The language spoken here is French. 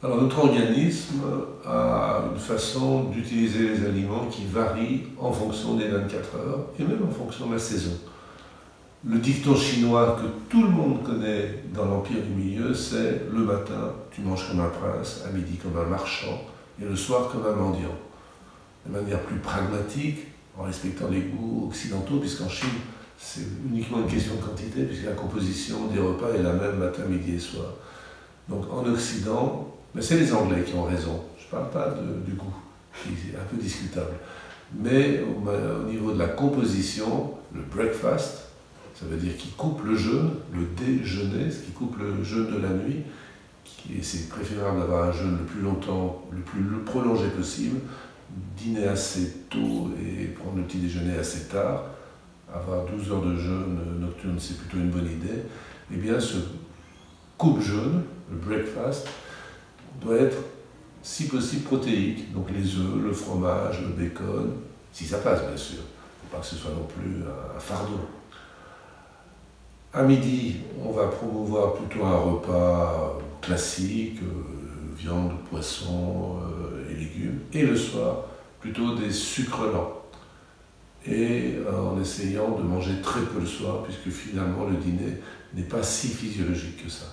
Alors notre organisme a une façon d'utiliser les aliments qui varie en fonction des 24 heures et même en fonction de la saison. Le dicton chinois que tout le monde connaît dans l'Empire du Milieu, c'est le matin, tu manges comme un prince, à midi comme un marchand, et le soir comme un mendiant. De manière plus pragmatique, en respectant les goûts occidentaux, puisqu'en Chine, c'est uniquement une question de quantité, puisque la composition des repas est la même matin, midi et soir. Donc en Occident, mais c'est les Anglais qui ont raison. Je ne parle pas du goût, qui est un peu discutable. Mais au, niveau de la composition, le breakfast, ça veut dire qui coupe le jeûne, le déjeuner, ce qui coupe le jeûne de la nuit, c'est préférable d'avoir un jeûne le plus longtemps, le plus prolongé possible, dîner assez tôt et prendre le petit déjeuner assez tard, avoir 12 heures de jeûne nocturne, c'est plutôt une bonne idée, eh bien ce coupe-jeûne, le breakfast, doit être si possible protéique, donc les œufs, le fromage, le bacon, si ça passe bien sûr, il ne faut pas que ce soit non plus un fardeau. À midi, on va promouvoir plutôt un repas classique, euh, viande, poisson euh, et légumes, et le soir, plutôt des sucres lents. Et euh, en essayant de manger très peu le soir, puisque finalement le dîner n'est pas si physiologique que ça.